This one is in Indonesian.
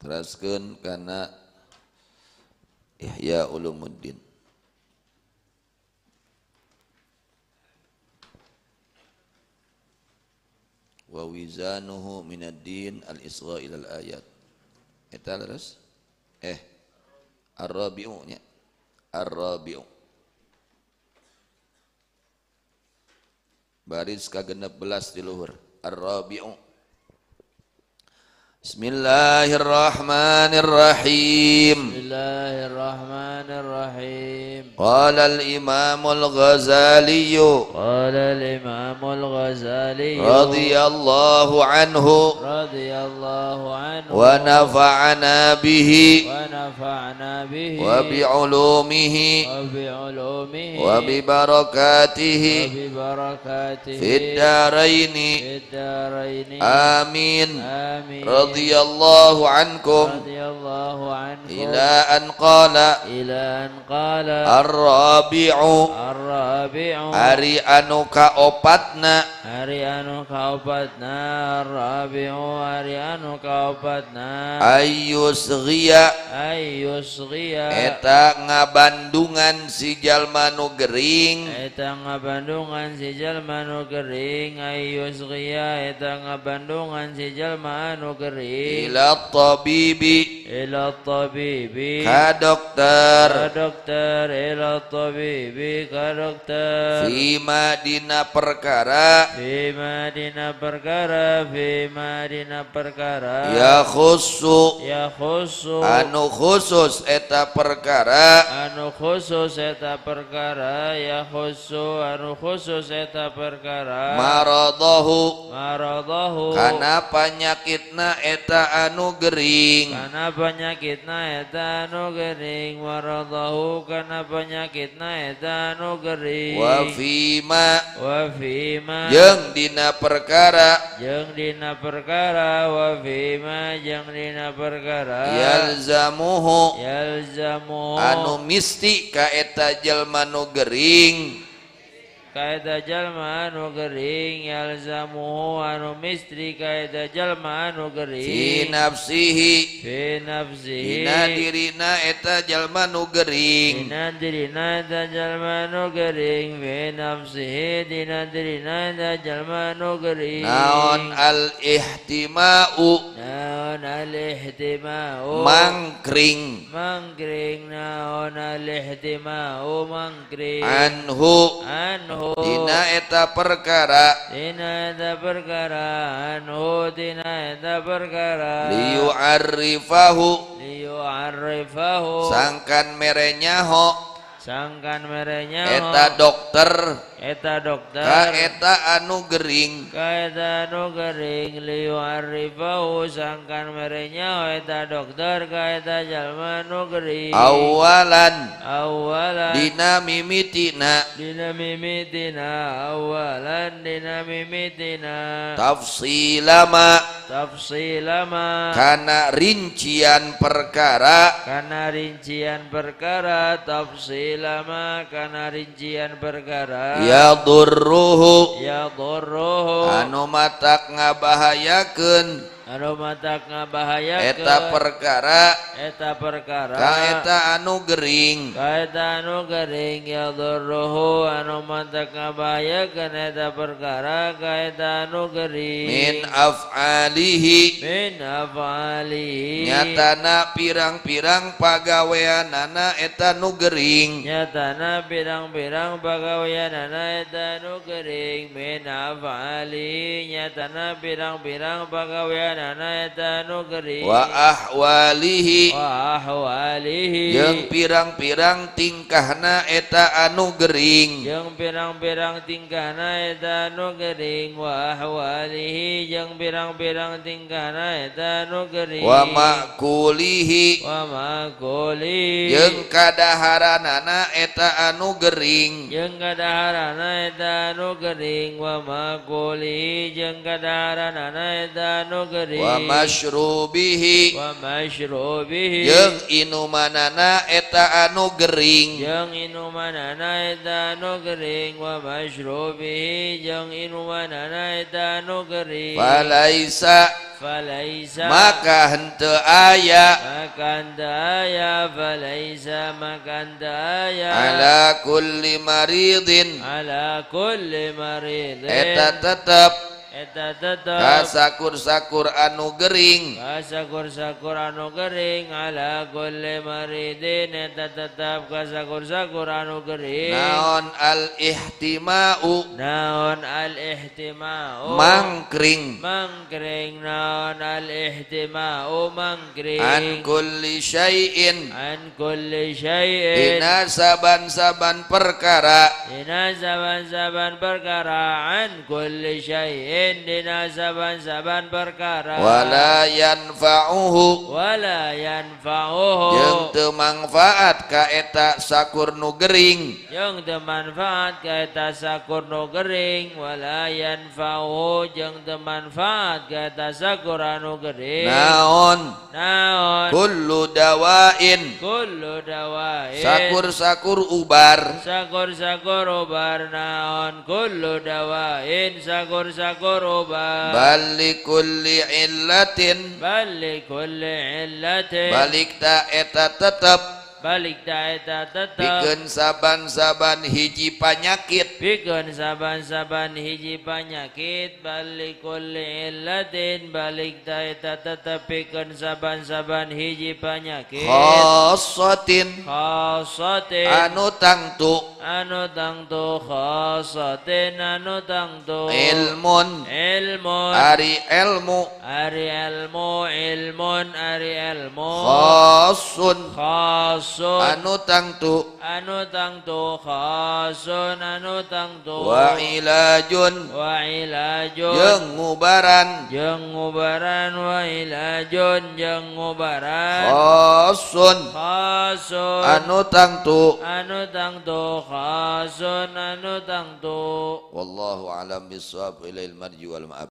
teraskeun kana Ihya Ulumuddin. Wa wizanuhu minad din al isra ila al ayat eta leres eh ar-rabi'u nya. Ar-rabi'u. Baris kagenep belas di luhur. Ar-rabi'u بسم الله الرحمن الرحيم. بسم الله الرحمن الرحيم قال الإمام الغزالي قال الإمام الغزالي رضي الله عنه رضي الله عنه ونفعنا به ونفعنا به وبعلومه وبعلومه وببركاته وببركاته في الدارين. في الدارين. آمين. آمين. رضي الله عنكم رضي الله عنكم إلى أن قال إلى أن قال الرابع الرابع Ari anu kaopatna Hari anu kaopatna Rabi'u hari anu kaopatna Ayus ria Ayus ria Eta ngabandungan si jalma nu gering Eta ngabandungan si jalma nu gering Ayus ria Eta ngabandungan si jalma anu gering Ila tabibi. Ila tabibi. Ka dokter. Ka dokter. Ila tabibi. Ka dokter. Fima dina perkara. Fima dina perkara. Fima dina perkara. Ya khusu Ya khusus Anu khusus eta perkara. Anu khusus eta perkara. Ya khusus anu khusus eta perkara. Maradahu. Maradahu. Kana panyakitna eta anu Gering. Karena penyakitna eta anu Gering. Warallahu karena penyakitna eta anu Gering. Wafima wafima jeung dina perkara. Jeung dina perkara. Wafima jeung dina perkara. Yalzamuhu. Yalzamuhu. Anu misti ka eta jelma nu Gering. kaida jalma anu gering yalzamuhu anu mistri. Kaida jalma anu gering. Fi nafsihi. Fi nafsihi. Dina dirina eta jalma nu gering. Dina dirina eta jalma anu gering. Fi nafsihi dina dirina eta jalma anu gering. Naon al ihtimau? Naon al ihtimau Mangkring. Mangkring naon al ihtimau mangkring. Anhu. Anhu. Dina eta perkara. Dina eta perkara anhu dina eta perkara. Liyu'arrifahu liyu'arrifahu Sangkan merenyaho. Sangkan merenya Eta dokter eta dokter. Ka eta anu gering. Ka eta anu gering liyu'arrifahu sangkan merenya eta dokter. Ka eta jalma anu gering. Awalan. Awalan. Dina mimitina. Dina mimitina awalan. Dina mimitina. Tafsilama tafsilama Kana rincian perkara. Karena rincian perkara tafsilama karena rincian perkara. Ya yadurruhu yadurruhu anu matak ngabahayakeun. tak bahaya eta perkara. Eta perkara. Kaeta anu Gering. Kaeta anu Gering yadurruhu anu tak ngabahayakeun eta perkara. Kaeta anu Gering. Min af'alihi. Min af'alihi. Nyatana pirang-pirang pagaweanana eta nu Gering. Nyatana pirang-pirang pagaweanana eta nu Gering. Min af'alihi. Nyatana pirang-pirang pagaweanana Wa ahwalihi. Wa ahwalihi. Jeung pirang-pirang tingkahna eta anu gering. Jeung pirang-pirang tingkahna eta nu gering. Wa ahwalihi. Jeung pirang-pirang tingkahna eta nu gering. Wa makulihi. Wa makuli Jeung kadaharanana eta anu gering. Jeung kadaharana eta anu gering. Wa makuli jeung kadaharana eta anu gering gering wa masyrubihi. Wa masyrubihi. Jeung inumanana eta anu gering. Jeung inumanana eta anu gering. Wa masyrubihi. Jeung inumanana eta anu gering. Falaisa. Falaisa. Maka henteu aya. Maka aya. Falaisa. Maka aya. Ala kulli maridin. Ala kulli maridin. Eta tetep kasakur-sakur anu gering. Kasakur-sakur anu gering ala kulli maridin. Eta tetep kasakur-sakur anu gering. Naon al ihtimau naon al ihtimau mangkring. Mangkring naon al ihtimau mangkring. An kulli syai'in. An kulli syai'in. Dina saban-saban perkara. Dina saban-saban perkara. An kulli syai'in. Dina saban-saban perkara. Wala yanfa'uhu. Wala yanfa'uhu. Jeung teu manfaat ka eta sakur nu gering. Yang teu manfaat ka eta sakur nu gering wala yanfa'uhu jeung teu manfaat ka eta sakur anu gering naon? Naon? Kullu dawain. Kullu dawain. Sakur-sakur ubar. Sakur-sakur obar naon? Kullu dawain sakur-sakur obar bali kulli illatin. Balik kulli illatin. Balik ta eta tetep balik ta eta tetep pikeun saban-saban hiji panyakit. Pikeun saban-saban hiji panyakit. Balik kulli illatin balik ta eta tetep pikeun saban-saban hiji panyakit. Khassatin khasatin. Anu tangtu anu tangtu khasatin. Anu tangtu ilmun. Ilmun. Ari ilmu. Ari ilmu ilmun ari ilmu. Khassun khasun anu tangtu anu tangtu khasun anu tangtu wa ilajun. Wa ilajun. Jeung ngubaran. Jeung ngubaran wa ilajun. Jeung ngubaran. Khassun. Khasun anu tangtu anu tangtu khasun anu tangtu wallahu alam bisawab ilail marji wal ma'ab